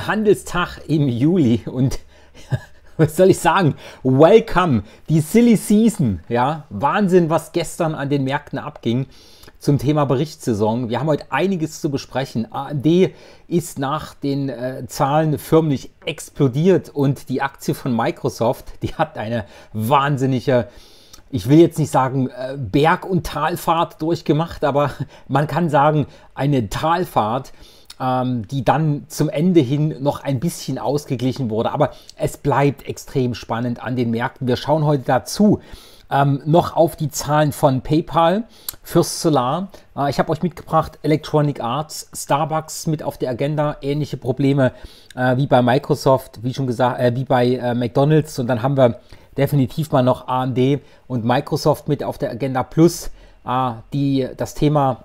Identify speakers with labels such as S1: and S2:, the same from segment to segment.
S1: Handelstag im Juli und was soll ich sagen? Welcome, die Silly Season. Ja, Wahnsinn, was gestern an den Märkten abging zum Thema Berichtssaison. Wir haben heute einiges zu besprechen. AMD ist nach den äh, Zahlen förmlich explodiert und die Aktie von Microsoft, die hat eine wahnsinnige ich will jetzt nicht sagen äh, Berg- und Talfahrt durchgemacht, aber man kann sagen, eine Talfahrt ähm, die dann zum Ende hin noch ein bisschen ausgeglichen wurde. Aber es bleibt extrem spannend an den Märkten. Wir schauen heute dazu. Ähm, noch auf die Zahlen von PayPal, First Solar. Äh, ich habe euch mitgebracht Electronic Arts, Starbucks mit auf der Agenda, ähnliche Probleme äh, wie bei Microsoft, wie schon gesagt, äh, wie bei äh, McDonald's. Und dann haben wir definitiv mal noch AMD und Microsoft mit auf der Agenda plus äh, die, das Thema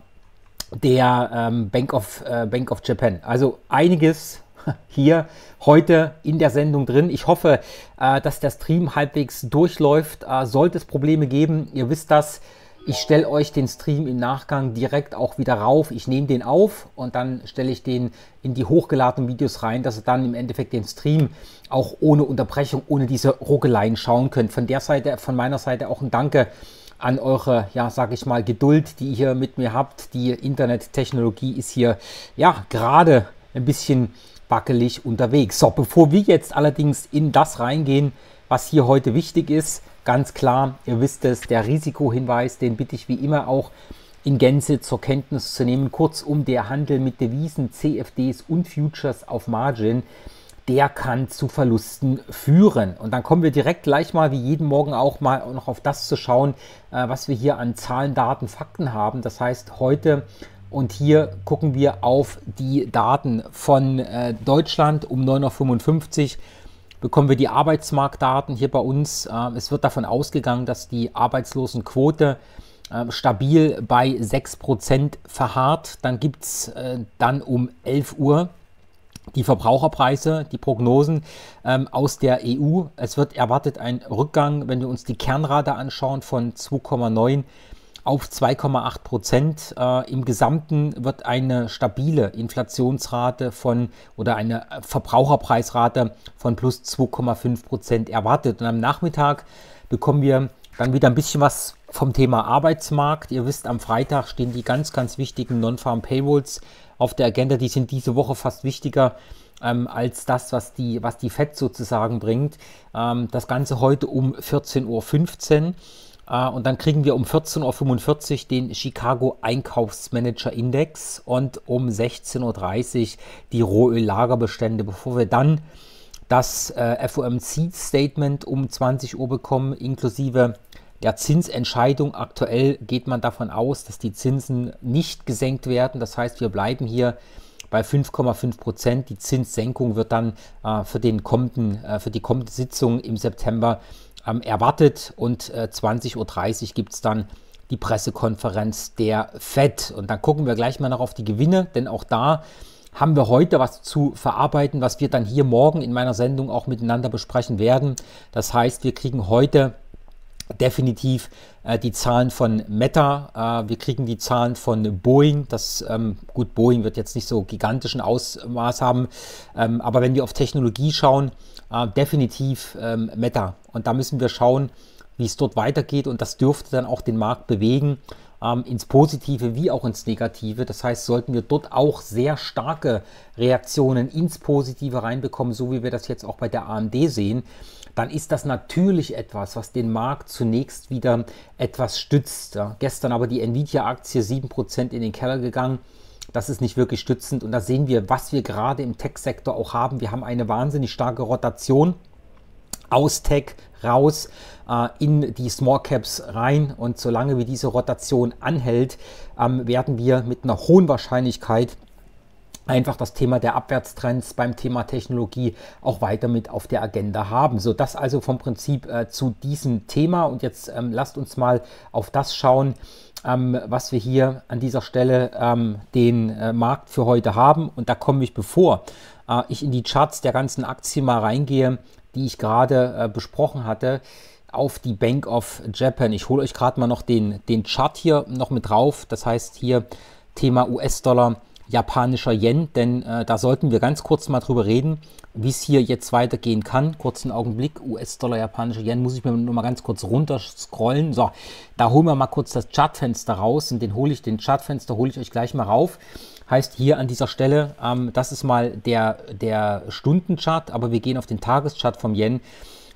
S1: der ähm, Bank, of, äh, Bank of Japan. Also einiges hier heute in der Sendung drin. Ich hoffe, äh, dass der Stream halbwegs durchläuft. Äh, sollte es Probleme geben, ihr wisst das. Ich stelle euch den Stream im Nachgang direkt auch wieder rauf. Ich nehme den auf und dann stelle ich den in die hochgeladenen Videos rein, dass ihr dann im Endeffekt den Stream auch ohne Unterbrechung, ohne diese Ruckeleien schauen könnt. Von der Seite, von meiner Seite auch ein Danke an eure, ja, sag ich mal, Geduld, die ihr mit mir habt. Die Internettechnologie ist hier, ja, gerade ein bisschen wackelig unterwegs. So, bevor wir jetzt allerdings in das reingehen, was hier heute wichtig ist, ganz klar, ihr wisst es, der Risikohinweis, den bitte ich wie immer auch in Gänze zur Kenntnis zu nehmen. Kurzum, der Handel mit Devisen, CFDs und Futures auf Margin der kann zu Verlusten führen. Und dann kommen wir direkt gleich mal, wie jeden Morgen auch mal noch auf das zu schauen, äh, was wir hier an Zahlen, Daten, Fakten haben. Das heißt, heute und hier gucken wir auf die Daten von äh, Deutschland um 9.55 Uhr bekommen wir die Arbeitsmarktdaten hier bei uns. Äh, es wird davon ausgegangen, dass die Arbeitslosenquote äh, stabil bei 6% verharrt. Dann gibt es äh, dann um 11 Uhr die Verbraucherpreise, die Prognosen ähm, aus der EU. Es wird erwartet ein Rückgang, wenn wir uns die Kernrate anschauen, von 2,9 auf 2,8 Prozent. Äh, Im Gesamten wird eine stabile Inflationsrate von oder eine Verbraucherpreisrate von plus 2,5 Prozent erwartet. Und am Nachmittag bekommen wir dann wieder ein bisschen was vom Thema Arbeitsmarkt. Ihr wisst, am Freitag stehen die ganz, ganz wichtigen Non-Farm Payrolls auf der Agenda. Die sind diese Woche fast wichtiger ähm, als das, was die, was die FED sozusagen bringt. Ähm, das Ganze heute um 14.15 Uhr. Uh, und dann kriegen wir um 14.45 Uhr den Chicago Einkaufsmanager Index und um 16.30 Uhr die Rohöllagerbestände, bevor wir dann das äh, FOMC Statement um 20 Uhr bekommen, inklusive der Zinsentscheidung. Aktuell geht man davon aus, dass die Zinsen nicht gesenkt werden. Das heißt, wir bleiben hier bei 5,5 Prozent. Die Zinssenkung wird dann äh, für, den kommenden, äh, für die kommende Sitzung im September ähm, erwartet und äh, 20.30 Uhr gibt es dann die Pressekonferenz der FED. Und dann gucken wir gleich mal noch auf die Gewinne, denn auch da haben wir heute was zu verarbeiten, was wir dann hier morgen in meiner Sendung auch miteinander besprechen werden. Das heißt, wir kriegen heute definitiv äh, die Zahlen von Meta, äh, wir kriegen die Zahlen von Boeing. Das ähm, gut, Boeing wird jetzt nicht so gigantischen Ausmaß haben, ähm, aber wenn wir auf Technologie schauen, äh, definitiv ähm, Meta. Und da müssen wir schauen, wie es dort weitergeht und das dürfte dann auch den Markt bewegen ähm, ins Positive wie auch ins Negative. Das heißt, sollten wir dort auch sehr starke Reaktionen ins Positive reinbekommen, so wie wir das jetzt auch bei der AMD sehen, dann ist das natürlich etwas, was den Markt zunächst wieder etwas stützt. Ja. Gestern aber die Nvidia-Aktie 7% in den Keller gegangen. Das ist nicht wirklich stützend und da sehen wir, was wir gerade im Tech-Sektor auch haben. Wir haben eine wahnsinnig starke Rotation aus Tech raus äh, in die Small Caps rein und solange wie diese Rotation anhält, ähm, werden wir mit einer hohen Wahrscheinlichkeit einfach das Thema der Abwärtstrends beim Thema Technologie auch weiter mit auf der Agenda haben. So, das also vom Prinzip äh, zu diesem Thema. Und jetzt ähm, lasst uns mal auf das schauen, ähm, was wir hier an dieser Stelle ähm, den äh, Markt für heute haben. Und da komme ich, bevor äh, ich in die Charts der ganzen Aktien mal reingehe, die ich gerade äh, besprochen hatte, auf die Bank of Japan. Ich hole euch gerade mal noch den, den Chart hier noch mit drauf. Das heißt hier Thema US-Dollar japanischer Yen, denn äh, da sollten wir ganz kurz mal drüber reden, wie es hier jetzt weitergehen kann. Kurzen Augenblick, US-Dollar, japanischer Yen, muss ich mir nur mal ganz kurz runter scrollen. So, da holen wir mal kurz das Chartfenster raus und den hole ich, den Chartfenster hole ich euch gleich mal rauf. Heißt hier an dieser Stelle, ähm, das ist mal der, der Stundenchart, aber wir gehen auf den Tageschart vom Yen.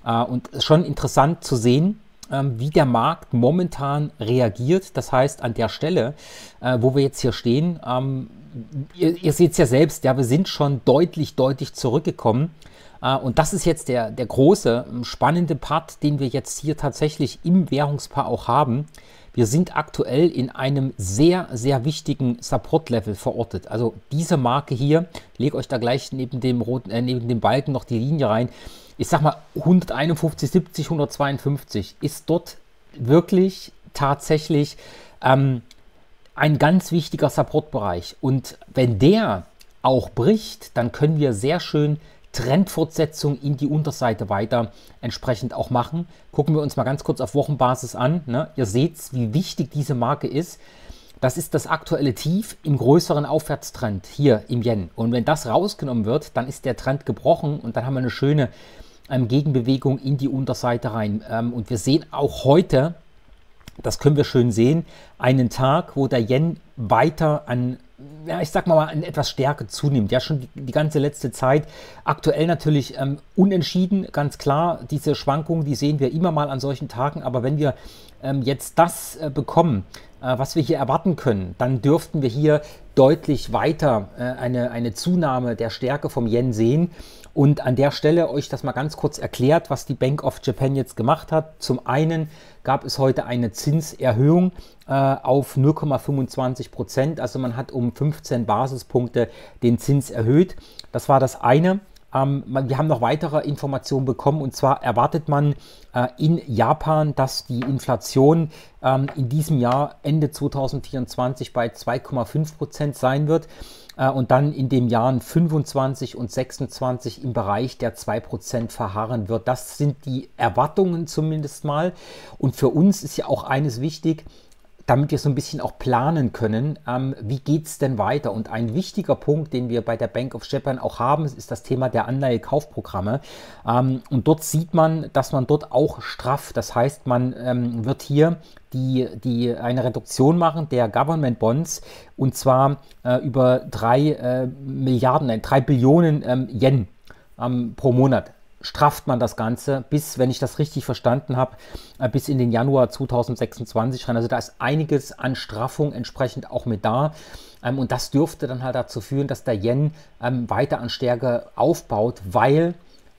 S1: Äh, und schon interessant zu sehen, ähm, wie der Markt momentan reagiert. Das heißt, an der Stelle, äh, wo wir jetzt hier stehen, ähm, ihr, ihr seht es ja selbst, ja, wir sind schon deutlich, deutlich zurückgekommen. Äh, und das ist jetzt der, der große, ähm, spannende Part, den wir jetzt hier tatsächlich im Währungspaar auch haben. Wir sind aktuell in einem sehr, sehr wichtigen Support-Level verortet. Also diese Marke hier, lege euch da gleich neben dem, roten, äh, neben dem Balken noch die Linie rein. Ich sag mal 151, 70, 152 ist dort wirklich tatsächlich ähm, ein ganz wichtiger Supportbereich. Und wenn der auch bricht, dann können wir sehr schön Trendfortsetzung in die Unterseite weiter entsprechend auch machen. Gucken wir uns mal ganz kurz auf Wochenbasis an. Ne? Ihr seht, wie wichtig diese Marke ist. Das ist das aktuelle Tief im größeren Aufwärtstrend hier im Yen. Und wenn das rausgenommen wird, dann ist der Trend gebrochen und dann haben wir eine schöne ähm, Gegenbewegung in die Unterseite rein. Ähm, und wir sehen auch heute, das können wir schön sehen, einen Tag, wo der Yen weiter an ja, ich sag mal, in etwas Stärke zunimmt. Ja, schon die, die ganze letzte Zeit. Aktuell natürlich ähm, unentschieden, ganz klar. Diese Schwankungen, die sehen wir immer mal an solchen Tagen. Aber wenn wir ähm, jetzt das äh, bekommen, äh, was wir hier erwarten können, dann dürften wir hier deutlich weiter äh, eine, eine Zunahme der Stärke vom Yen sehen. Und an der Stelle euch das mal ganz kurz erklärt, was die Bank of Japan jetzt gemacht hat. Zum einen gab es heute eine Zinserhöhung äh, auf 0,25 Prozent. Also man hat um 15 Basispunkte den Zins erhöht. Das war das eine. Ähm, wir haben noch weitere Informationen bekommen und zwar erwartet man äh, in Japan, dass die Inflation ähm, in diesem Jahr Ende 2024 bei 2,5 Prozent sein wird äh, und dann in den Jahren 25 und 26 im Bereich der 2% verharren wird. Das sind die Erwartungen zumindest mal. Und für uns ist ja auch eines wichtig, damit wir so ein bisschen auch planen können, ähm, wie geht es denn weiter. Und ein wichtiger Punkt, den wir bei der Bank of Japan auch haben, ist das Thema der Anleihekaufprogramme. Ähm, und dort sieht man, dass man dort auch straff, das heißt, man ähm, wird hier die, die eine Reduktion machen der Government Bonds und zwar äh, über drei äh, Milliarden, nein, drei Billionen ähm, Yen ähm, pro Monat strafft man das Ganze bis, wenn ich das richtig verstanden habe, äh, bis in den Januar 2026 rein. Also da ist einiges an Straffung entsprechend auch mit da. Ähm, und das dürfte dann halt dazu führen, dass der Yen ähm, weiter an Stärke aufbaut, weil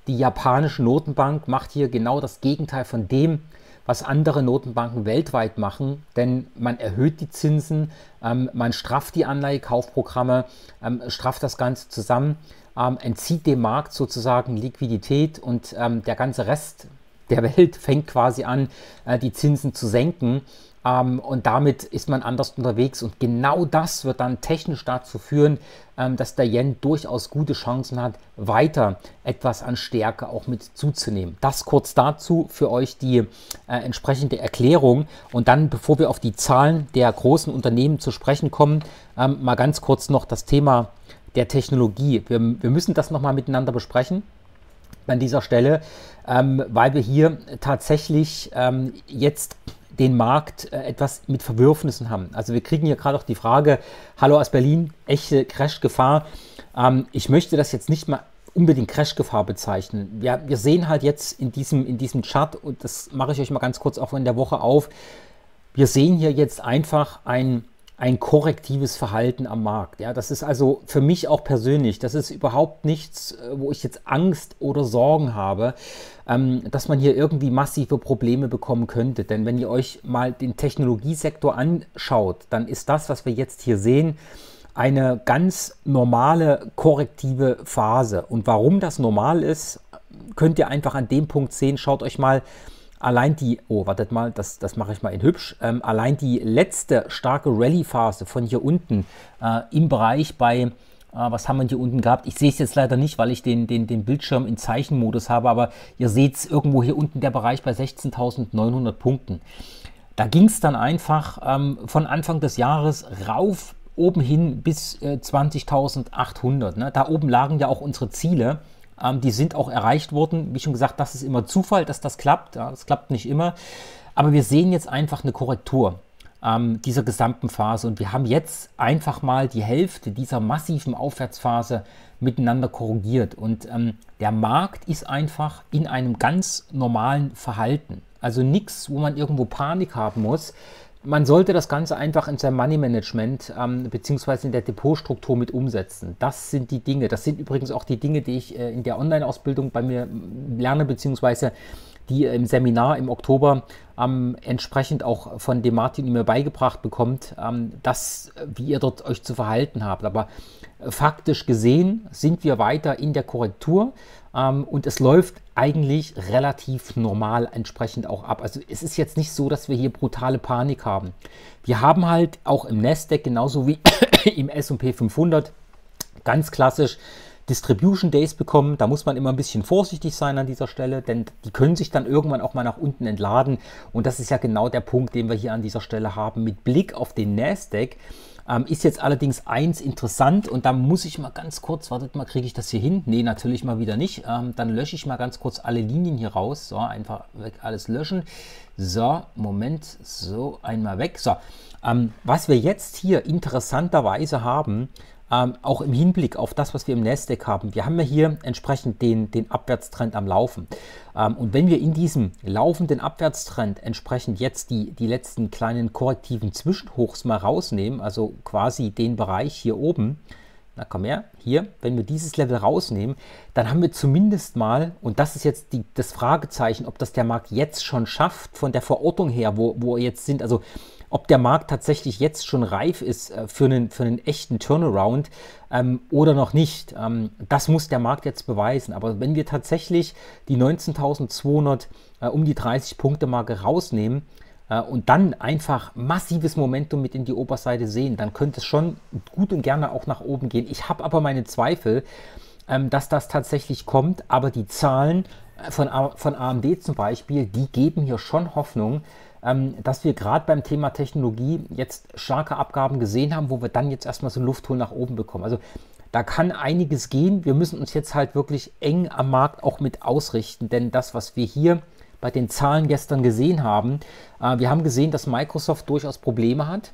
S1: die japanische Notenbank macht hier genau das Gegenteil von dem, was andere Notenbanken weltweit machen, denn man erhöht die Zinsen, ähm, man strafft die Anleihekaufprogramme, strafft das Ganze zusammen, ähm, entzieht dem Markt sozusagen Liquidität und ähm, der ganze Rest der Welt fängt quasi an, äh, die Zinsen zu senken. Ähm, und damit ist man anders unterwegs. Und genau das wird dann technisch dazu führen, ähm, dass der Yen durchaus gute Chancen hat, weiter etwas an Stärke auch mit zuzunehmen. Das kurz dazu für euch die äh, entsprechende Erklärung. Und dann, bevor wir auf die Zahlen der großen Unternehmen zu sprechen kommen, ähm, mal ganz kurz noch das Thema der Technologie. Wir, wir müssen das nochmal miteinander besprechen an dieser Stelle, ähm, weil wir hier tatsächlich ähm, jetzt den Markt äh, etwas mit Verwürfnissen haben. Also wir kriegen hier gerade auch die Frage, hallo aus Berlin, echte Crashgefahr. Ähm, ich möchte das jetzt nicht mal unbedingt Crashgefahr bezeichnen. Wir, wir sehen halt jetzt in diesem, in diesem Chart, und das mache ich euch mal ganz kurz auch in der Woche auf, wir sehen hier jetzt einfach ein ein korrektives Verhalten am Markt. Ja, das ist also für mich auch persönlich, das ist überhaupt nichts, äh, wo ich jetzt Angst oder Sorgen habe, ähm, dass man hier irgendwie massive Probleme bekommen könnte. Denn wenn ihr euch mal den Technologiesektor anschaut, dann ist das, was wir jetzt hier sehen, eine ganz normale korrektive Phase. Und warum das normal ist, könnt ihr einfach an dem Punkt sehen. Schaut euch mal allein die, oh, wartet mal, das, das mache ich mal in hübsch, ähm, allein die letzte starke Rallye-Phase von hier unten äh, im Bereich bei, äh, was haben wir hier unten gehabt? Ich sehe es jetzt leider nicht, weil ich den, den, den Bildschirm in Zeichenmodus habe, aber ihr seht es irgendwo hier unten der Bereich bei 16.900 Punkten. Da ging es dann einfach ähm, von Anfang des Jahres rauf oben hin bis äh, 20.800. Ne? Da oben lagen ja auch unsere Ziele. Ähm, die sind auch erreicht worden. Wie schon gesagt, das ist immer Zufall, dass das klappt. Ja? Das klappt nicht immer. Aber wir sehen jetzt einfach eine Korrektur ähm, dieser gesamten Phase. Und wir haben jetzt einfach mal die Hälfte dieser massiven Aufwärtsphase miteinander korrigiert. Und ähm, der Markt ist einfach in einem ganz normalen Verhalten. Also nichts, wo man irgendwo Panik haben muss. Man sollte das Ganze einfach in seinem Money Management ähm, beziehungsweise in der Depotstruktur mit umsetzen. Das sind die Dinge. Das sind übrigens auch die Dinge, die ich äh, in der Online-Ausbildung bei mir lerne, beziehungsweise die im Seminar im Oktober ähm, entsprechend auch von dem Martin mir beigebracht bekommt, ähm, das, wie ihr dort euch zu verhalten habt. Aber äh, faktisch gesehen sind wir weiter in der Korrektur ähm, und es läuft eigentlich relativ normal entsprechend auch ab. Also es ist jetzt nicht so, dass wir hier brutale Panik haben. Wir haben halt auch im Nasdaq genauso wie im S&P 500 ganz klassisch Distribution Days bekommen. Da muss man immer ein bisschen vorsichtig sein an dieser Stelle, denn die können sich dann irgendwann auch mal nach unten entladen. Und das ist ja genau der Punkt, den wir hier an dieser Stelle haben. Mit Blick auf den Nasdaq ähm, ist jetzt allerdings eins interessant und da muss ich mal ganz kurz, wartet mal, kriege ich das hier hin? Nee, natürlich mal wieder nicht. Ähm, dann lösche ich mal ganz kurz alle Linien hier raus. So, einfach weg, alles löschen. So, Moment, so, einmal weg. So, ähm, was wir jetzt hier interessanterweise haben, ähm, auch im Hinblick auf das, was wir im Nasdaq haben. Wir haben ja hier entsprechend den, den Abwärtstrend am Laufen. Ähm, und wenn wir in diesem laufenden Abwärtstrend entsprechend jetzt die, die letzten kleinen korrektiven Zwischenhochs mal rausnehmen, also quasi den Bereich hier oben, na komm her, hier, wenn wir dieses Level rausnehmen, dann haben wir zumindest mal, und das ist jetzt die, das Fragezeichen, ob das der Markt jetzt schon schafft, von der Verortung her, wo, wo wir jetzt sind, also ob der Markt tatsächlich jetzt schon reif ist äh, für, einen, für einen echten Turnaround ähm, oder noch nicht. Ähm, das muss der Markt jetzt beweisen. Aber wenn wir tatsächlich die 19.200 äh, um die 30 Punkte Marke rausnehmen, äh, und dann einfach massives Momentum mit in die Oberseite sehen, dann könnte es schon gut und gerne auch nach oben gehen. Ich habe aber meine Zweifel, ähm, dass das tatsächlich kommt, aber die Zahlen äh, von, von AMD zum Beispiel, die geben hier schon Hoffnung, ähm, dass wir gerade beim Thema Technologie jetzt starke Abgaben gesehen haben, wo wir dann jetzt erstmal so Luft holen nach oben bekommen. Also da kann einiges gehen. Wir müssen uns jetzt halt wirklich eng am Markt auch mit ausrichten, denn das, was wir hier bei den Zahlen gestern gesehen haben, äh, wir haben gesehen, dass Microsoft durchaus Probleme hat.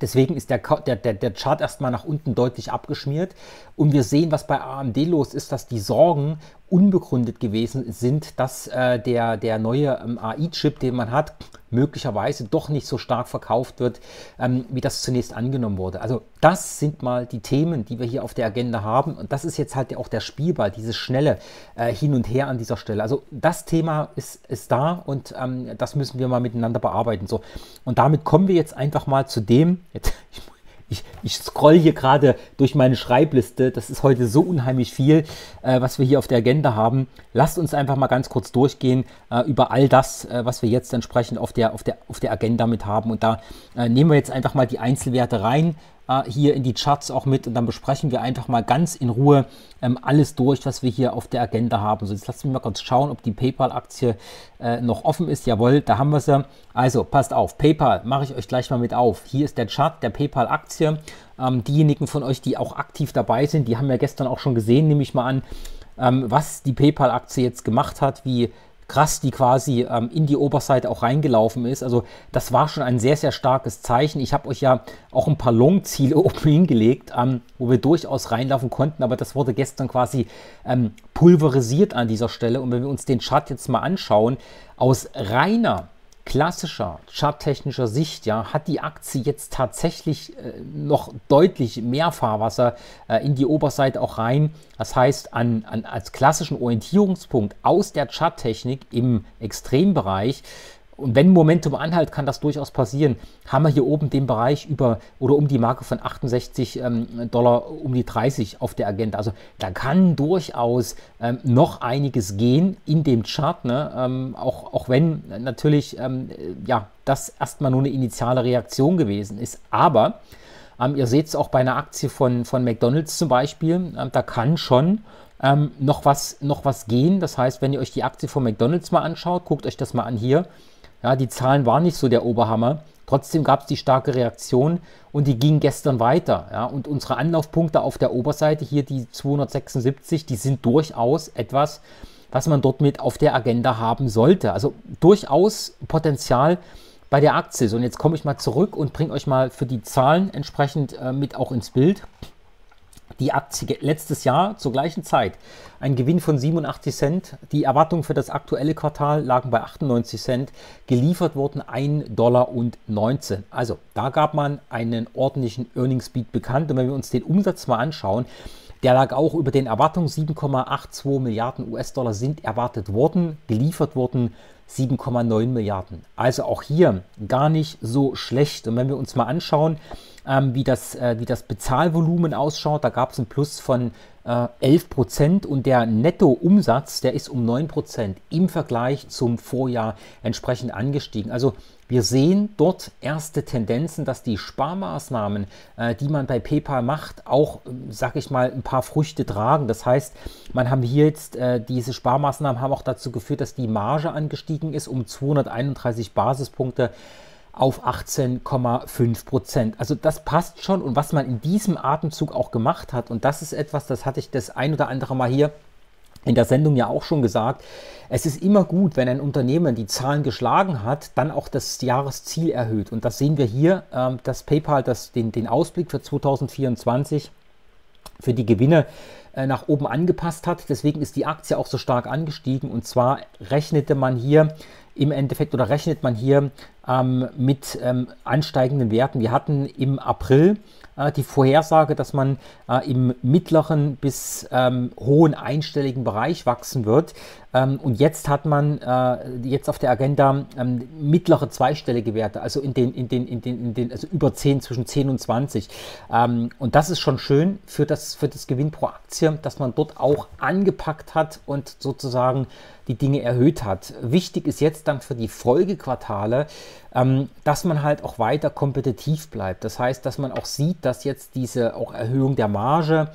S1: Deswegen ist der, der, der, Chart erstmal nach unten deutlich abgeschmiert. Und wir sehen, was bei AMD los ist, dass die Sorgen unbegründet gewesen sind, dass äh, der, der neue ähm, AI-Chip, den man hat, möglicherweise doch nicht so stark verkauft wird, ähm, wie das zunächst angenommen wurde. Also das sind mal die Themen, die wir hier auf der Agenda haben. Und das ist jetzt halt auch der Spielball, dieses schnelle äh, Hin und Her an dieser Stelle. Also das Thema ist, ist da und ähm, das müssen wir mal miteinander bearbeiten. So. Und damit kommen wir jetzt einfach mal zu dem, jetzt, ich ich, ich scroll hier gerade durch meine Schreibliste. Das ist heute so unheimlich viel, äh, was wir hier auf der Agenda haben. Lasst uns einfach mal ganz kurz durchgehen äh, über all das, äh, was wir jetzt entsprechend auf der, auf, der, auf der Agenda mit haben. Und da äh, nehmen wir jetzt einfach mal die Einzelwerte rein äh, hier in die Charts auch mit und dann besprechen wir einfach mal ganz in Ruhe ähm, alles durch, was wir hier auf der Agenda haben. So, jetzt lasst mich mal kurz schauen, ob die PayPal-Aktie äh, noch offen ist. Jawohl, da haben wir sie. Also, passt auf, PayPal mache ich euch gleich mal mit auf. Hier ist der Chart der PayPal-Aktie. Ähm, diejenigen von euch, die auch aktiv dabei sind, die haben ja gestern auch schon gesehen, nehme ich mal an, ähm, was die PayPal-Aktie jetzt gemacht hat, wie krass, die quasi ähm, in die Oberseite auch reingelaufen ist. Also das war schon ein sehr, sehr starkes Zeichen. Ich habe euch ja auch ein paar Long-Ziele oben hingelegt, ähm, wo wir durchaus reinlaufen konnten, aber das wurde gestern quasi ähm, pulverisiert an dieser Stelle. Und wenn wir uns den Chart jetzt mal anschauen, aus reiner klassischer charttechnischer Sicht ja, hat die Aktie jetzt tatsächlich äh, noch deutlich mehr Fahrwasser äh, in die Oberseite auch rein. Das heißt, an, an, als klassischen Orientierungspunkt aus der Charttechnik im Extrembereich und wenn Momentum anhält, kann das durchaus passieren. Haben wir hier oben den Bereich über oder um die Marke von 68 ähm, Dollar um die 30 auf der Agenda. Also da kann durchaus ähm, noch einiges gehen in dem Chart, ne? ähm, auch, auch wenn natürlich ähm, ja, das erstmal nur eine initiale Reaktion gewesen ist. Aber ähm, ihr seht es auch bei einer Aktie von, von McDonalds zum Beispiel, ähm, da kann schon noch, was, noch was gehen. Das heißt, wenn ihr euch die Aktie von McDonalds mal anschaut, guckt euch das mal an hier ja, die Zahlen waren nicht so der Oberhammer. Trotzdem gab es die starke Reaktion und die ging gestern weiter. Ja? Und unsere Anlaufpunkte auf der Oberseite hier, die 276, die sind durchaus etwas, was man dort mit auf der Agenda haben sollte. Also durchaus Potenzial bei der Aktie. Und jetzt komme ich mal zurück und bringe euch mal für die Zahlen entsprechend äh, mit auch ins Bild die Aktie letztes Jahr zur gleichen Zeit ein Gewinn von 87 Cent. Die Erwartungen für das aktuelle Quartal lagen bei 98 Cent. Geliefert wurden 1 Dollar und 19. Also da gab man einen ordentlichen Earnings Beat bekannt. Und wenn wir uns den Umsatz mal anschauen, der lag auch über den Erwartungen. 7,82 Milliarden US-Dollar sind erwartet worden. Geliefert wurden 7,9 Milliarden. Also auch hier gar nicht so schlecht. Und wenn wir uns mal anschauen, ähm, wie, das, äh, wie das Bezahlvolumen ausschaut. Da gab es einen Plus von äh, 11 Prozent und der Nettoumsatz, der ist um 9 Prozent im Vergleich zum Vorjahr entsprechend angestiegen. Also wir sehen dort erste Tendenzen, dass die Sparmaßnahmen, äh, die man bei PayPal macht, auch, sag ich mal, ein paar Früchte tragen. Das heißt, man haben hier jetzt, äh, diese Sparmaßnahmen haben auch dazu geführt, dass die Marge angestiegen ist um 231 Basispunkte auf 18,5 Prozent. Also das passt schon und was man in diesem Atemzug auch gemacht hat, und das ist etwas, das hatte ich das ein oder andere Mal hier in der Sendung ja auch schon gesagt, es ist immer gut, wenn ein Unternehmen die Zahlen geschlagen hat, dann auch das Jahresziel erhöht. Und das sehen wir hier, ähm, dass PayPal das, den, den Ausblick für 2024 für die Gewinne äh, nach oben angepasst hat. Deswegen ist die Aktie auch so stark angestiegen. Und zwar rechnete man hier im Endeffekt oder rechnet man hier ähm, mit ähm, ansteigenden Werten. Wir hatten im April äh, die Vorhersage, dass man äh, im mittleren bis ähm, hohen einstelligen Bereich wachsen wird. Ähm, und jetzt hat man äh, jetzt auf der Agenda ähm, mittlere zweistellige Werte, also in den, in den, in den, in den, also über 10, zwischen 10 und 20. Ähm, und das ist schon schön für das, für das Gewinn pro Aktie, dass man dort auch angepackt hat und sozusagen die Dinge erhöht hat. Wichtig ist jetzt dann für die Folgequartale, dass man halt auch weiter kompetitiv bleibt. Das heißt, dass man auch sieht, dass jetzt diese auch Erhöhung der Marge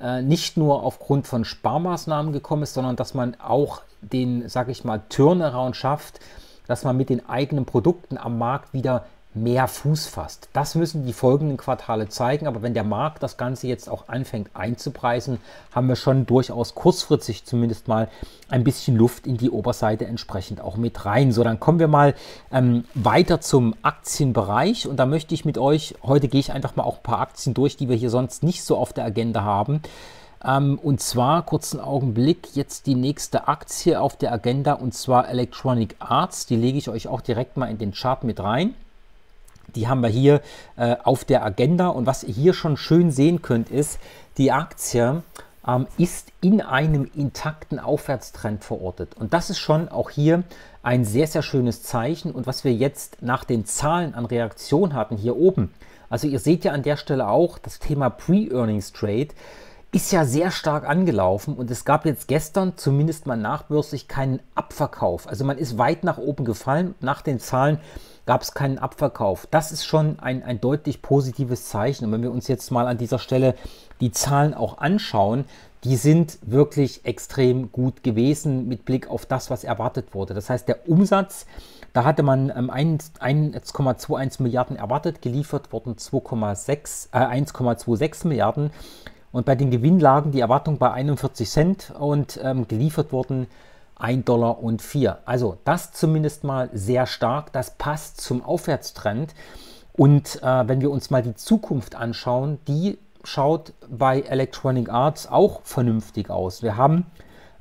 S1: äh, nicht nur aufgrund von Sparmaßnahmen gekommen ist, sondern dass man auch den, sag ich mal, Turnaround schafft, dass man mit den eigenen Produkten am Markt wieder mehr Fuß fasst. Das müssen die folgenden Quartale zeigen, aber wenn der Markt das Ganze jetzt auch anfängt einzupreisen, haben wir schon durchaus kurzfristig zumindest mal ein bisschen Luft in die Oberseite entsprechend auch mit rein. So, dann kommen wir mal ähm, weiter zum Aktienbereich und da möchte ich mit euch, heute gehe ich einfach mal auch ein paar Aktien durch, die wir hier sonst nicht so auf der Agenda haben. Ähm, und zwar, kurzen Augenblick, jetzt die nächste Aktie auf der Agenda und zwar Electronic Arts. Die lege ich euch auch direkt mal in den Chart mit rein. Die haben wir hier äh, auf der Agenda. Und was ihr hier schon schön sehen könnt, ist, die Aktie ähm, ist in einem intakten Aufwärtstrend verortet. Und das ist schon auch hier ein sehr, sehr schönes Zeichen. Und was wir jetzt nach den Zahlen an Reaktion hatten hier oben, also ihr seht ja an der Stelle auch das Thema Pre-Earnings Trade ist ja sehr stark angelaufen und es gab jetzt gestern zumindest mal nachbörslich keinen Abverkauf. Also man ist weit nach oben gefallen. Nach den Zahlen gab es keinen Abverkauf. Das ist schon ein, ein deutlich positives Zeichen. Und wenn wir uns jetzt mal an dieser Stelle die Zahlen auch anschauen, die sind wirklich extrem gut gewesen mit Blick auf das, was erwartet wurde. Das heißt, der Umsatz, da hatte man ähm, 1,21 Milliarden erwartet, geliefert wurden 2,6, äh, 1,26 Milliarden. Und bei den Gewinn lagen die Erwartung bei 41 Cent und ähm, geliefert wurden 1 Dollar und 4. Also das zumindest mal sehr stark. Das passt zum Aufwärtstrend. Und äh, wenn wir uns mal die Zukunft anschauen, die schaut bei Electronic Arts auch vernünftig aus. Wir haben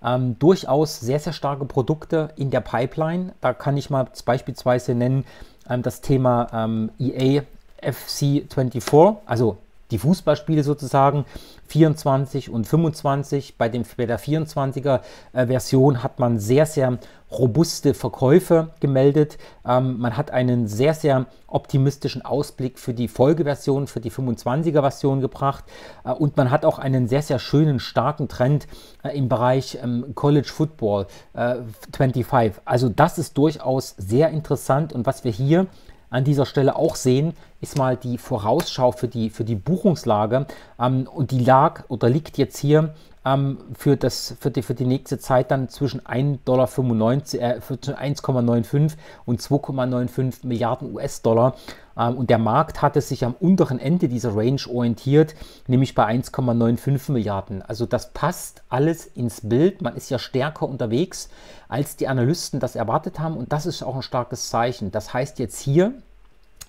S1: ähm, durchaus sehr, sehr starke Produkte in der Pipeline. Da kann ich mal beispielsweise nennen ähm, das Thema ähm, EA FC24, also die Fußballspiele sozusagen, 24 und 25. Bei, dem, bei der 24er äh, Version hat man sehr, sehr robuste Verkäufe gemeldet. Ähm, man hat einen sehr, sehr optimistischen Ausblick für die Folgeversion, für die 25er Version gebracht. Äh, und man hat auch einen sehr, sehr schönen, starken Trend äh, im Bereich ähm, College Football 25. Äh, also das ist durchaus sehr interessant. Und was wir hier an dieser Stelle auch sehen, ist mal die Vorausschau für die, für die Buchungslage. Ähm, und die lag oder liegt jetzt hier ähm, für, das, für, die, für die nächste Zeit dann zwischen 1,95 Dollar, äh, 1,95 und 2,95 Milliarden US-Dollar. Ähm, und der Markt hatte sich am unteren Ende dieser Range orientiert, nämlich bei 1,95 Milliarden. Also das passt alles ins Bild. Man ist ja stärker unterwegs, als die Analysten das erwartet haben. Und das ist auch ein starkes Zeichen. Das heißt jetzt hier,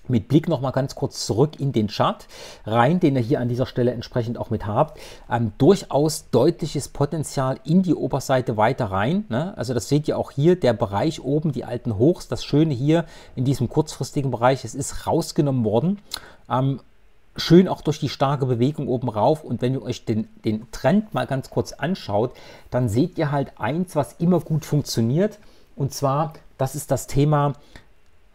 S1: mit Blick nochmal ganz kurz zurück in den Chart rein, den ihr hier an dieser Stelle entsprechend auch mit habt, ähm, durchaus deutliches Potenzial in die Oberseite weiter rein. Ne? Also das seht ihr auch hier, der Bereich oben, die alten Hochs, das Schöne hier in diesem kurzfristigen Bereich, es ist rausgenommen worden. Ähm, schön auch durch die starke Bewegung oben rauf. Und wenn ihr euch den, den Trend mal ganz kurz anschaut, dann seht ihr halt eins, was immer gut funktioniert. Und zwar, das ist das Thema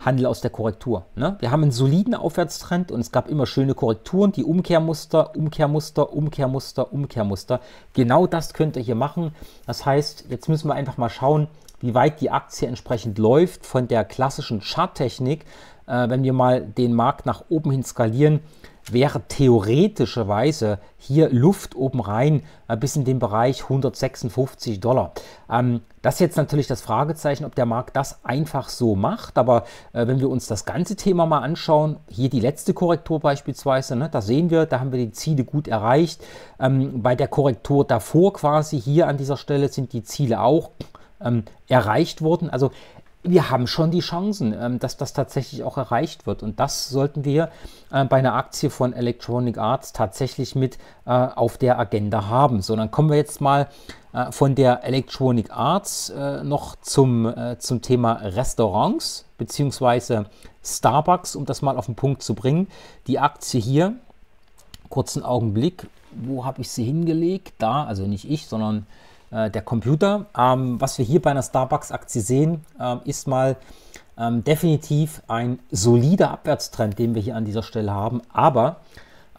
S1: Handel aus der Korrektur. Ne? Wir haben einen soliden Aufwärtstrend und es gab immer schöne Korrekturen, die Umkehrmuster, Umkehrmuster, Umkehrmuster, Umkehrmuster. Genau das könnt ihr hier machen. Das heißt, jetzt müssen wir einfach mal schauen, wie weit die Aktie entsprechend läuft von der klassischen Charttechnik. Äh, wenn wir mal den Markt nach oben hin skalieren, wäre theoretischerweise hier Luft oben rein äh, bis in den Bereich 156 Dollar. Ähm, das ist jetzt natürlich das Fragezeichen, ob der Markt das einfach so macht. Aber äh, wenn wir uns das ganze Thema mal anschauen, hier die letzte Korrektur beispielsweise, ne, da sehen wir, da haben wir die Ziele gut erreicht. Ähm, bei der Korrektur davor quasi hier an dieser Stelle sind die Ziele auch ähm, erreicht worden. Also wir haben schon die Chancen, ähm, dass das tatsächlich auch erreicht wird. Und das sollten wir äh, bei einer Aktie von Electronic Arts tatsächlich mit äh, auf der Agenda haben. So, dann kommen wir jetzt mal äh, von der Electronic Arts noch zum, zum Thema Restaurants bzw. Starbucks, um das mal auf den Punkt zu bringen. Die Aktie hier, kurzen Augenblick, wo habe ich sie hingelegt? Da, also nicht ich, sondern äh, der Computer. Ähm, was wir hier bei einer Starbucks-Aktie sehen, äh, ist mal ähm, definitiv ein solider Abwärtstrend, den wir hier an dieser Stelle haben. Aber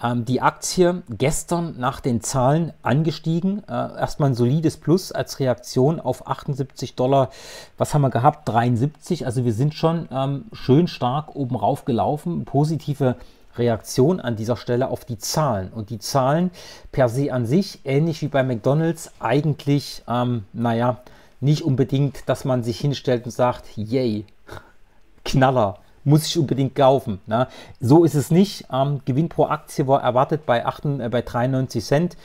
S1: ähm, die Aktie gestern nach den Zahlen angestiegen. Äh, erstmal ein solides Plus als Reaktion auf 78 Dollar. Was haben wir gehabt? 73. Also wir sind schon ähm, schön stark oben rauf gelaufen. Positive Reaktion an dieser Stelle auf die Zahlen. Und die Zahlen per se an sich, ähnlich wie bei McDonald's, eigentlich, ähm, naja, nicht unbedingt, dass man sich hinstellt und sagt, yay, Knaller, muss ich unbedingt kaufen. Ne? So ist es nicht. Ähm, Gewinn pro Aktie war erwartet bei, 8, äh, bei 93 Cent.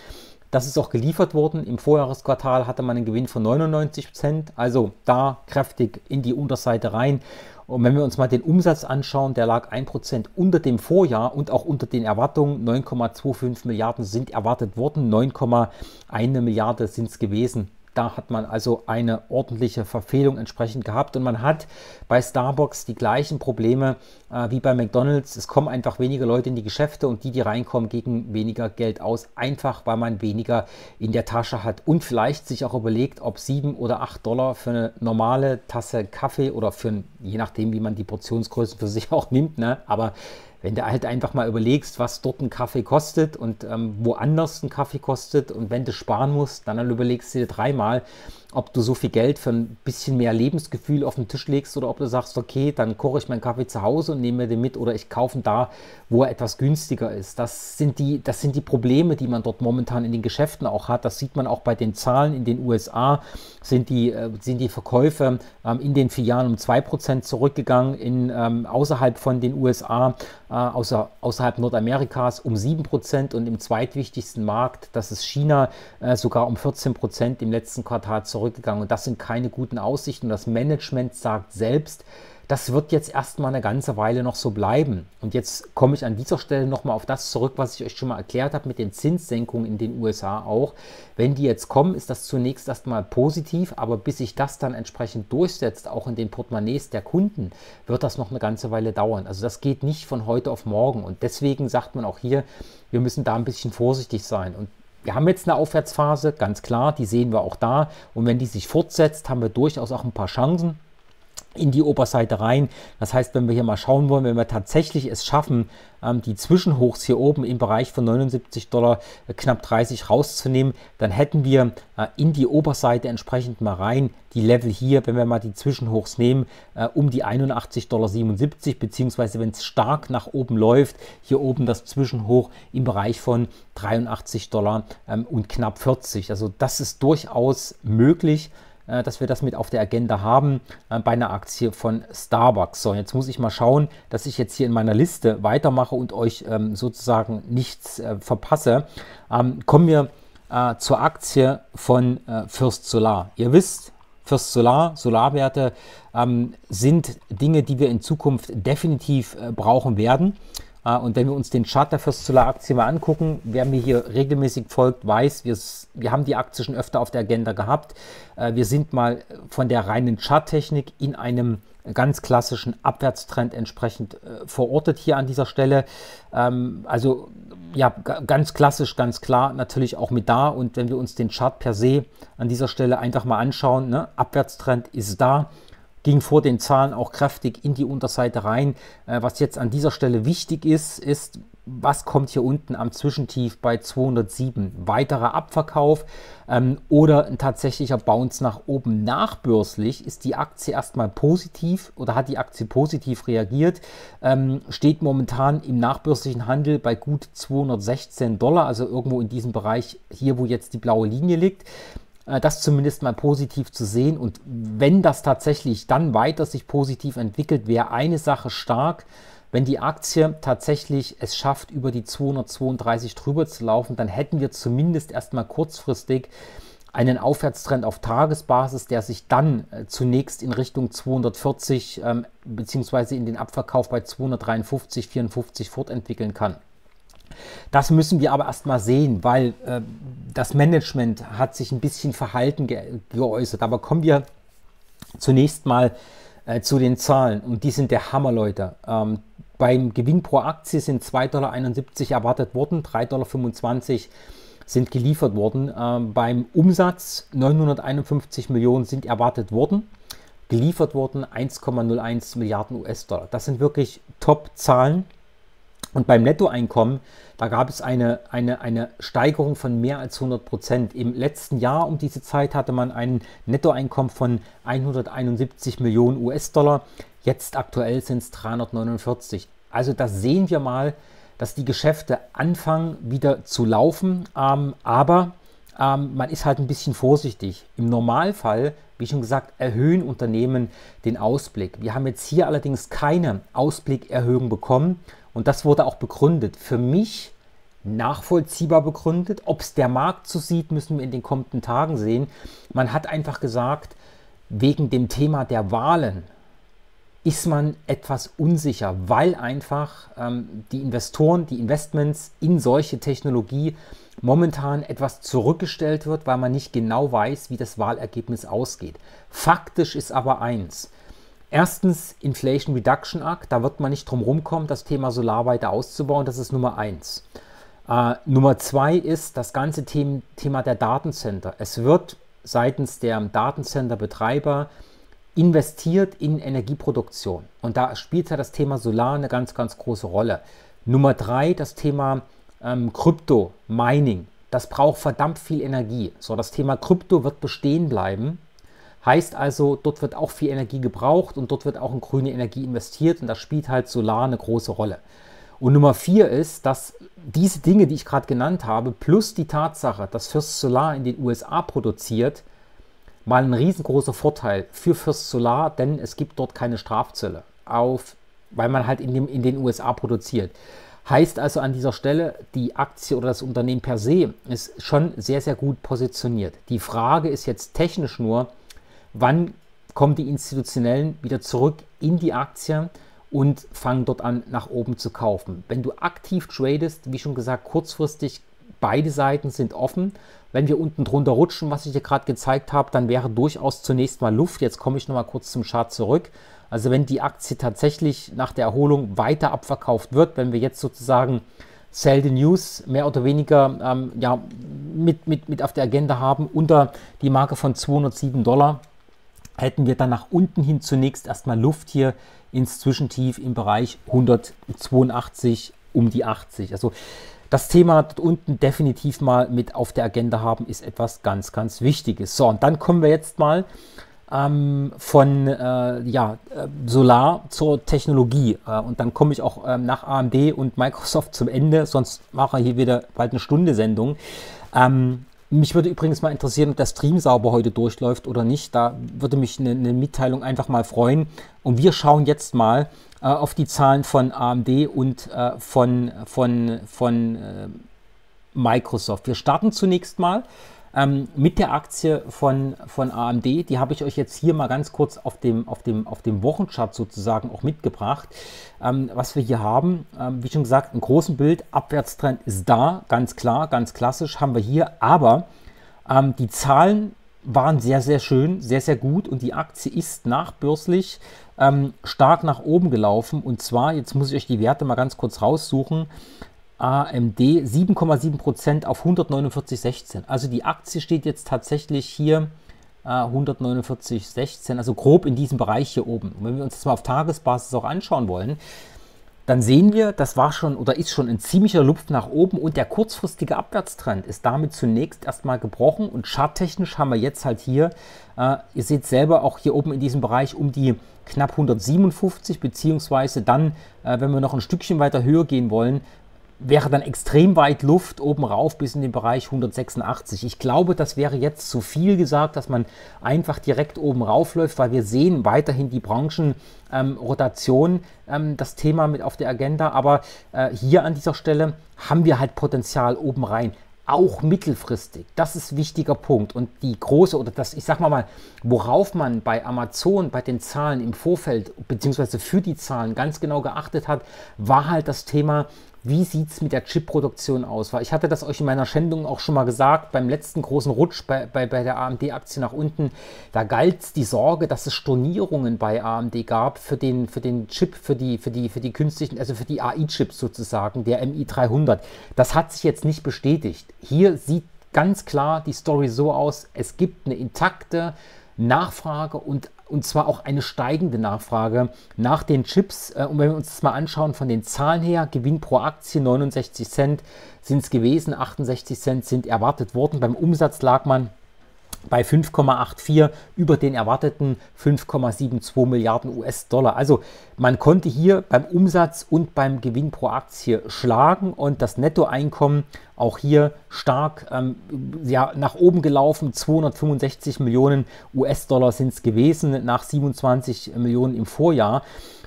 S1: Das ist auch geliefert worden. Im Vorjahresquartal hatte man einen Gewinn von 99 Cent. Also da kräftig in die Unterseite rein. Und wenn wir uns mal den Umsatz anschauen, der lag 1% unter dem Vorjahr und auch unter den Erwartungen. 9,25 Milliarden sind erwartet worden, 9,1 Milliarde sind es gewesen. Da hat man also eine ordentliche Verfehlung entsprechend gehabt und man hat bei Starbucks die gleichen Probleme äh, wie bei McDonald's. Es kommen einfach weniger Leute in die Geschäfte und die, die reinkommen, gegen weniger Geld aus, einfach weil man weniger in der Tasche hat und vielleicht sich auch überlegt, ob 7 oder 8 Dollar für eine normale Tasse Kaffee oder für, je nachdem, wie man die Portionsgrößen für sich auch nimmt, ne? aber wenn du halt einfach mal überlegst, was dort ein Kaffee kostet und ähm, woanders ein Kaffee kostet und wenn du sparen musst, dann überlegst du dir dreimal, ob du so viel Geld für ein bisschen mehr Lebensgefühl auf den Tisch legst oder ob du sagst, okay, dann koche ich meinen Kaffee zu Hause und nehme den mit oder ich kaufe ihn da, wo er etwas günstiger ist. Das sind, die, das sind die Probleme, die man dort momentan in den Geschäften auch hat. Das sieht man auch bei den Zahlen in den USA, sind die, äh, sind die Verkäufe ähm, in den vier Jahren um 2% zurückgegangen, in, ähm, außerhalb von den USA, äh, außer, außerhalb Nordamerikas um 7% und im zweitwichtigsten Markt, das ist China, äh, sogar um 14% im letzten Quartal zurück zurückgegangen und das sind keine guten Aussichten. Und das Management sagt selbst, das wird jetzt erstmal eine ganze Weile noch so bleiben. Und jetzt komme ich an dieser Stelle nochmal auf das zurück, was ich euch schon mal erklärt habe mit den Zinssenkungen in den USA auch. Wenn die jetzt kommen, ist das zunächst erstmal positiv, aber bis sich das dann entsprechend durchsetzt, auch in den Portemonnaies der Kunden, wird das noch eine ganze Weile dauern. Also das geht nicht von heute auf morgen. Und deswegen sagt man auch hier, wir müssen da ein bisschen vorsichtig sein. Und wir haben jetzt eine Aufwärtsphase, ganz klar, die sehen wir auch da. Und wenn die sich fortsetzt, haben wir durchaus auch ein paar Chancen in die Oberseite rein. Das heißt, wenn wir hier mal schauen wollen, wenn wir tatsächlich es schaffen, ähm, die Zwischenhochs hier oben im Bereich von 79 Dollar äh, knapp 30 rauszunehmen, dann hätten wir äh, in die Oberseite entsprechend mal rein die Level hier, wenn wir mal die Zwischenhochs nehmen, äh, um die 81,77 Dollar, beziehungsweise wenn es stark nach oben läuft, hier oben das Zwischenhoch im Bereich von 83 Dollar ähm, und knapp 40. Also das ist durchaus möglich. Äh, dass wir das mit auf der Agenda haben äh, bei einer Aktie von Starbucks. So, jetzt muss ich mal schauen, dass ich jetzt hier in meiner Liste weitermache und euch ähm, sozusagen nichts äh, verpasse. Ähm, kommen wir zur Aktie von First Solar. Ihr wisst, First Solar, Solarwerte ähm, sind Dinge, die wir in Zukunft definitiv brauchen werden. Ah, und wenn wir uns den Chart der First Solar Aktie mal angucken, wer mir hier regelmäßig folgt, weiß, wir, haben die Aktie schon öfter auf der Agenda gehabt. Äh, wir sind mal von der reinen Charttechnik in einem ganz klassischen Abwärtstrend entsprechend äh, verortet hier an dieser Stelle. Ähm, also ja, ganz klassisch, ganz klar, natürlich auch mit da. Und wenn wir uns den Chart per se an dieser Stelle einfach mal anschauen, ne, Abwärtstrend ist da ging vor den Zahlen auch kräftig in die Unterseite rein. Äh, was jetzt an dieser Stelle wichtig ist, ist, was kommt hier unten am Zwischentief bei 207? Weiterer Abverkauf ähm, oder ein tatsächlicher Bounce nach oben nachbörslich? Ist die Aktie erstmal positiv oder hat die Aktie positiv reagiert? Ähm, steht momentan im nachbörslichen Handel bei gut 216 Dollar, also irgendwo in diesem Bereich hier, wo jetzt die blaue Linie liegt. Äh, das zumindest mal positiv zu sehen. Und wenn das tatsächlich dann weiter sich positiv entwickelt, wäre eine Sache stark. Wenn die Aktie tatsächlich es schafft, über die 232 drüber zu laufen, dann hätten wir zumindest erstmal kurzfristig einen Aufwärtstrend auf Tagesbasis, der sich dann äh, zunächst in Richtung 240 ähm, beziehungsweise in den Abverkauf bei 253, 54 fortentwickeln kann. Das müssen wir aber erstmal sehen, weil äh, das Management hat sich ein bisschen verhalten ge geäußert. Aber kommen wir zunächst mal äh, zu den Zahlen und die sind der Hammer, Leute. Ähm, beim Gewinn pro Aktie sind 2,71 Dollar erwartet worden, 3,25 Dollar sind geliefert worden. Ähm, beim Umsatz 951 Millionen sind erwartet worden, geliefert worden 1,01 Milliarden US-Dollar. Das sind wirklich Top-Zahlen. Und beim Nettoeinkommen, da gab es eine, eine, eine Steigerung von mehr als 100 Prozent. Im letzten Jahr um diese Zeit hatte man ein Nettoeinkommen von 171 Millionen US-Dollar. Jetzt aktuell sind es 349. Also da sehen wir mal, dass die Geschäfte anfangen wieder zu laufen. Ähm, aber ähm, man ist halt ein bisschen vorsichtig. Im Normalfall, wie schon gesagt, erhöhen Unternehmen den Ausblick. Wir haben jetzt hier allerdings keine Ausblickerhöhung bekommen. Und das wurde auch begründet. Für mich nachvollziehbar begründet. Ob es der Markt so sieht, müssen wir in den kommenden Tagen sehen. Man hat einfach gesagt, wegen dem Thema der Wahlen ist man etwas unsicher, weil einfach ähm, die Investoren, die Investments in solche Technologie momentan etwas zurückgestellt wird, weil man nicht genau weiß, wie das Wahlergebnis ausgeht. Faktisch ist aber eins, Erstens Inflation Reduction Act, da wird man nicht drum rumkommen, das Thema Solar weiter auszubauen, das ist Nummer eins. Äh, Nummer zwei ist das ganze Thema, Thema der Datencenter. Es wird seitens der Datencenter-Betreiber investiert in Energieproduktion. Und da spielt ja das Thema Solar eine ganz, ganz große Rolle. Nummer drei, das Thema ähm, Krypto, Mining. Das braucht verdammt viel Energie. So, das Thema Krypto wird bestehen bleiben. Heißt also, dort wird auch viel Energie gebraucht und dort wird auch in grüne Energie investiert und da spielt halt Solar eine große Rolle. Und Nummer vier ist, dass diese Dinge, die ich gerade genannt habe, plus die Tatsache, dass First Solar in den USA produziert, mal ein riesengroßer Vorteil für First Solar, denn es gibt dort keine Strafzölle, auf, weil man halt in, dem, in den USA produziert. Heißt also an dieser Stelle, die Aktie oder das Unternehmen per se ist schon sehr, sehr gut positioniert. Die Frage ist jetzt technisch nur, wann kommen die Institutionellen wieder zurück in die Aktien und fangen dort an, nach oben zu kaufen. Wenn du aktiv tradest, wie schon gesagt, kurzfristig, beide Seiten sind offen. Wenn wir unten drunter rutschen, was ich dir gerade gezeigt habe, dann wäre durchaus zunächst mal Luft. Jetzt komme ich nochmal kurz zum Chart zurück. Also wenn die Aktie tatsächlich nach der Erholung weiter abverkauft wird, wenn wir jetzt sozusagen Sell the News mehr oder weniger ähm, ja, mit, mit, mit auf der Agenda haben unter die Marke von 207 Dollar, hätten wir dann nach unten hin zunächst erstmal Luft hier ins Zwischentief im Bereich 182 um die 80. Also das Thema dort unten definitiv mal mit auf der Agenda haben, ist etwas ganz, ganz Wichtiges. So, und dann kommen wir jetzt mal ähm, von äh, ja, äh, Solar zur Technologie. Äh, und dann komme ich auch ähm, nach AMD und Microsoft zum Ende, sonst mache ich hier wieder bald eine Stunde Sendung. Ähm, mich würde übrigens mal interessieren, ob der Stream sauber heute durchläuft oder nicht. Da würde mich eine, eine Mitteilung einfach mal freuen. Und wir schauen jetzt mal äh, auf die Zahlen von AMD und äh, von, von, von äh, Microsoft. Wir starten zunächst mal ähm, mit der Aktie von, von AMD. Die habe ich euch jetzt hier mal ganz kurz auf dem, auf dem, auf dem Wochenchart sozusagen auch mitgebracht. Ähm, was wir hier haben, ähm, wie schon gesagt, im großen Bild, Abwärtstrend ist da, ganz klar, ganz klassisch haben wir hier, aber ähm, die Zahlen waren sehr, sehr schön, sehr, sehr gut und die Aktie ist nachbörslich ähm, stark nach oben gelaufen und zwar, jetzt muss ich euch die Werte mal ganz kurz raussuchen, AMD 7,7% auf 149,16. Also die Aktie steht jetzt tatsächlich hier äh, 149,16, also grob in diesem Bereich hier oben. Und wenn wir uns das mal auf Tagesbasis auch anschauen wollen, dann sehen wir, das war schon oder ist schon ein ziemlicher Lupf nach oben und der kurzfristige Abwärtstrend ist damit zunächst erstmal gebrochen und charttechnisch haben wir jetzt halt hier, äh, ihr seht selber auch hier oben in diesem Bereich um die knapp 157 beziehungsweise dann, äh, wenn wir noch ein Stückchen weiter höher gehen wollen, wäre dann extrem weit Luft oben rauf bis in den Bereich 186. Ich glaube, das wäre jetzt zu viel gesagt, dass man einfach direkt oben raufläuft, weil wir sehen weiterhin die Branchenrotation, ähm, ähm, das Thema mit auf der Agenda. Aber äh, hier an dieser Stelle haben wir halt Potenzial oben rein auch mittelfristig. Das ist ein wichtiger Punkt. Und die große, oder das, ich sag mal mal, worauf man bei Amazon, bei den Zahlen im Vorfeld, beziehungsweise für die Zahlen ganz genau geachtet hat, war halt das Thema, wie sieht es mit der Chip-Produktion aus? Weil ich hatte das euch in meiner Sendung auch schon mal gesagt, beim letzten großen Rutsch bei, bei, bei der AMD-Aktie nach unten, da galt die Sorge, dass es Stornierungen bei AMD gab für den, für den Chip, für die, für die, für die künstlichen, also für die AI-Chips sozusagen, der MI300. Das hat sich jetzt nicht bestätigt. Hier sieht ganz klar die Story so aus, es gibt eine intakte Nachfrage und und zwar auch eine steigende Nachfrage nach den Chips. Äh, und wenn wir uns das mal anschauen von den Zahlen her, Gewinn pro Aktie 69 Cent sind es gewesen, 68 Cent sind erwartet worden. Beim Umsatz lag man bei 5,84 über den erwarteten 5,72 Milliarden US-Dollar. Also man konnte hier beim Umsatz und beim Gewinn pro Aktie schlagen und das Nettoeinkommen auch hier stark ähm, ja, nach oben gelaufen. 265 Millionen US-Dollar sind es gewesen nach 27 Millionen im Vorjahr.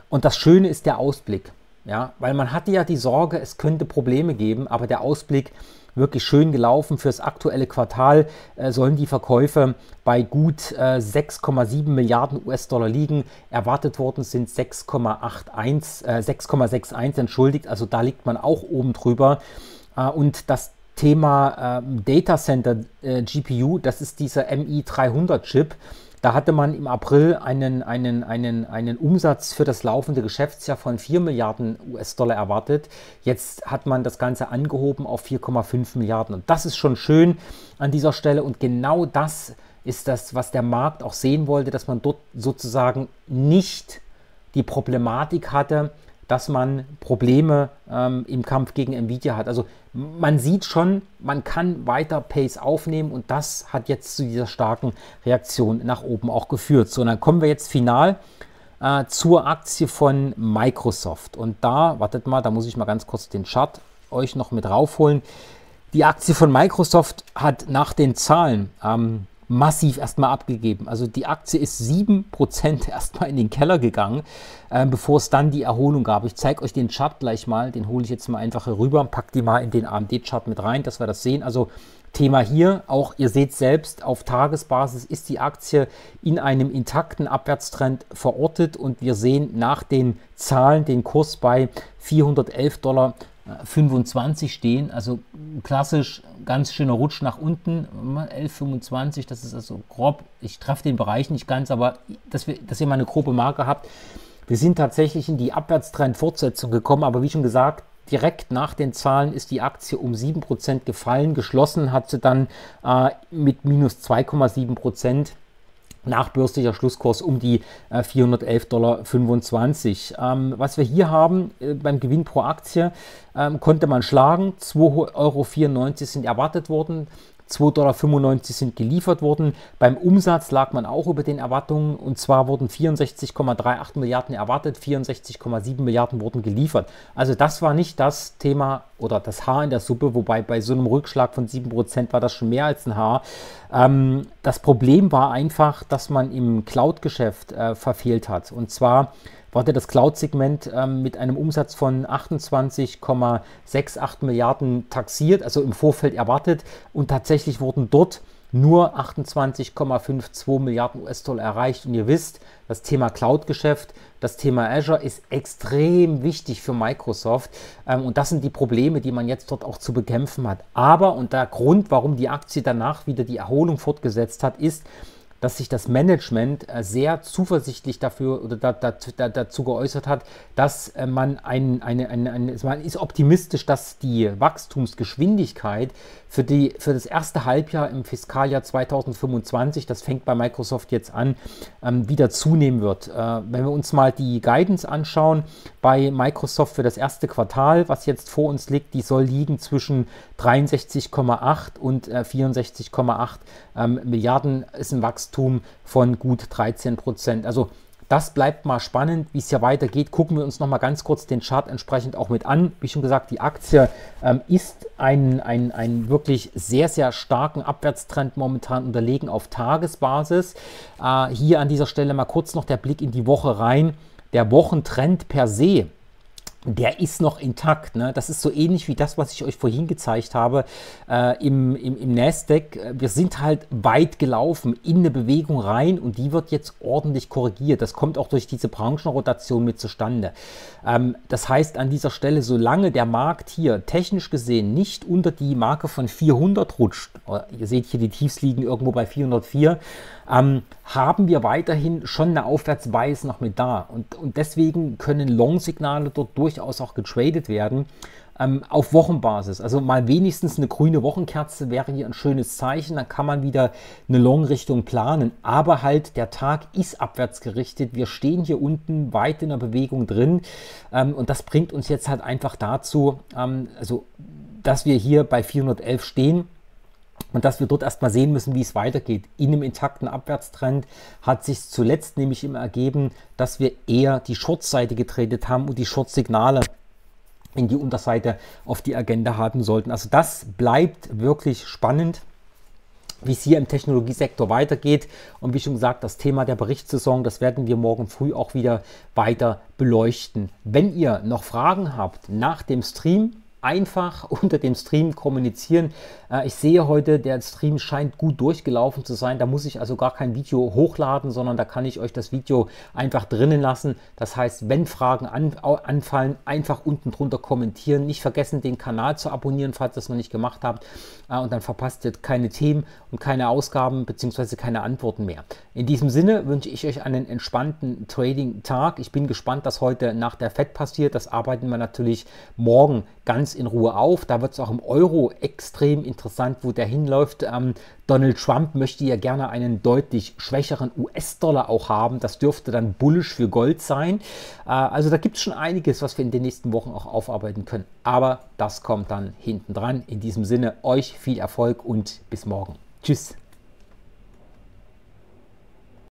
S1: Und das Schöne ist der Ausblick. Ja, weil man hatte ja die Sorge, es könnte Probleme geben, aber der Ausblick wirklich schön gelaufen. Fürs aktuelle Quartal äh, sollen die Verkäufe bei gut äh, 6,7 Milliarden US-Dollar liegen. Erwartet worden sind 6,81, äh, 6,61 entschuldigt. Also da liegt man auch oben drüber. Äh, und das Thema ähm, Data Center äh, GPU, das ist dieser MI300 Chip. Da hatte man im April einen, einen, einen, einen Umsatz für das laufende Geschäftsjahr von 4 Milliarden US-Dollar erwartet. Jetzt hat man das Ganze angehoben auf 4,5 Milliarden. Und das ist schon schön an dieser Stelle. Und genau das ist das, was der Markt auch sehen wollte, dass man dort sozusagen nicht die Problematik hatte, dass man Probleme ähm, im Kampf gegen Nvidia hat. Also man sieht schon, man kann weiter Pace aufnehmen und das hat jetzt zu dieser starken Reaktion nach oben auch geführt. So, und dann kommen wir jetzt final äh, zur Aktie von Microsoft. Und da, wartet mal, da muss ich mal ganz kurz den Chart euch noch mit raufholen. Die Aktie von Microsoft hat nach den Zahlen ähm, massiv erstmal abgegeben. Also die Aktie ist 7% erstmal in den Keller gegangen, äh, bevor es dann die Erholung gab. Ich zeige euch den Chart gleich mal, den hole ich jetzt mal einfach rüber, pack die mal in den AMD-Chart mit rein, dass wir das sehen. Also Thema hier, auch ihr seht selbst, auf Tagesbasis ist die Aktie in einem intakten Abwärtstrend verortet und wir sehen nach den Zahlen den Kurs bei 411 Dollar 25 stehen, also klassisch ganz schöner Rutsch nach unten, 11,25, das ist also grob, ich treffe den Bereich nicht ganz, aber dass, wir, dass ihr mal eine grobe Marke habt. Wir sind tatsächlich in die Abwärtstrend-Fortsetzung gekommen, aber wie schon gesagt, direkt nach den Zahlen ist die Aktie um 7% gefallen, geschlossen hat sie dann äh, mit minus 2,7%. Nachbörslicher Schlusskurs um die äh, 411,25 Dollar. Ähm, was wir hier haben äh, beim Gewinn pro Aktie, ähm, konnte man schlagen. 2,94 Euro sind erwartet worden. 2,95 Dollar sind geliefert worden. Beim Umsatz lag man auch über den Erwartungen und zwar wurden 64,38 Milliarden erwartet, 64,7 Milliarden wurden geliefert. Also das war nicht das Thema oder das Haar in der Suppe, wobei bei so einem Rückschlag von 7% war das schon mehr als ein Haar. Ähm, das Problem war einfach, dass man im Cloud-Geschäft äh, verfehlt hat. Und zwar wurde das Cloud-Segment ähm, mit einem Umsatz von 28,68 Milliarden taxiert, also im Vorfeld erwartet. Und tatsächlich wurden dort nur 28,52 Milliarden US-Dollar erreicht. Und ihr wisst, das Thema Cloud-Geschäft, das Thema Azure ist extrem wichtig für Microsoft. Ähm, und das sind die Probleme, die man jetzt dort auch zu bekämpfen hat. Aber, und der Grund, warum die Aktie danach wieder die Erholung fortgesetzt hat, ist, dass sich das Management äh, sehr zuversichtlich dafür oder da, da, da, dazu geäußert hat, dass äh, man ein, eine, eine, eine, man ist optimistisch, dass die Wachstumsgeschwindigkeit für, die, für das erste Halbjahr im Fiskaljahr 2025, das fängt bei Microsoft jetzt an, ähm, wieder zunehmen wird. Äh, wenn wir uns mal die Guidance anschauen bei Microsoft für das erste Quartal, was jetzt vor uns liegt, die soll liegen zwischen 63,8 und äh, 64,8 ähm, Milliarden, ist ein Wachstum von gut 13 Prozent. Also das bleibt mal spannend, wie es hier weitergeht. Gucken wir uns noch mal ganz kurz den Chart entsprechend auch mit an. Wie schon gesagt, die Aktie ähm, ist einen ein wirklich sehr, sehr starken Abwärtstrend momentan unterlegen auf Tagesbasis. Äh, hier an dieser Stelle mal kurz noch der Blick in die Woche rein. Der Wochentrend per se der ist noch intakt. Ne? Das ist so ähnlich wie das, was ich euch vorhin gezeigt habe äh, im, im, im Nasdaq. Wir sind halt weit gelaufen in eine Bewegung rein und die wird jetzt ordentlich korrigiert. Das kommt auch durch diese Branchenrotation mit zustande. Ähm, das heißt an dieser Stelle, solange der Markt hier technisch gesehen nicht unter die Marke von 400 rutscht, ihr seht hier die Tiefs liegen irgendwo bei 404, ähm, haben wir weiterhin schon eine Aufwärtsweise noch mit da. Und, und deswegen können Long-Signale dort durchaus auch getradet werden ähm, auf Wochenbasis. Also mal wenigstens eine grüne Wochenkerze wäre hier ein schönes Zeichen. Dann kann man wieder eine Long-Richtung planen. Aber halt der Tag ist abwärts gerichtet. Wir stehen hier unten weit in der Bewegung drin. Ähm, und das bringt uns jetzt halt einfach dazu, ähm, also dass wir hier bei 411 stehen und dass wir dort erstmal sehen müssen, wie es weitergeht. In einem intakten Abwärtstrend hat sich zuletzt nämlich immer ergeben, dass wir eher die Short-Seite getradet haben und die Short-Signale in die Unterseite auf die Agenda haben sollten. Also das bleibt wirklich spannend wie es hier im Technologiesektor weitergeht. Und wie schon gesagt, das Thema der Berichtssaison, das werden wir morgen früh auch wieder weiter beleuchten. Wenn ihr noch Fragen habt nach dem Stream, einfach unter dem Stream kommunizieren. Äh, ich sehe heute, der Stream scheint gut durchgelaufen zu sein. Da muss ich also gar kein Video hochladen, sondern da kann ich euch das Video einfach drinnen lassen. Das heißt, wenn Fragen an, anfallen, einfach unten drunter kommentieren. Nicht vergessen, den Kanal zu abonnieren, falls ihr das noch nicht gemacht habt. Äh, und dann verpasst ihr keine Themen und keine Ausgaben bzw. keine Antworten mehr. In diesem Sinne wünsche ich euch einen entspannten Trading-Tag. Ich bin gespannt, was heute nach der FED passiert. Das arbeiten wir natürlich morgen ganz in Ruhe auf. Da wird es auch im Euro extrem interessant, wo der hinläuft. Ähm, Donald Trump möchte ja gerne einen deutlich schwächeren US-Dollar auch haben. Das dürfte dann bullisch für Gold sein. Äh, also da gibt es schon einiges, was wir in den nächsten Wochen auch aufarbeiten können. Aber das kommt dann hinten dran. In diesem Sinne, euch viel Erfolg und bis morgen. Tschüss.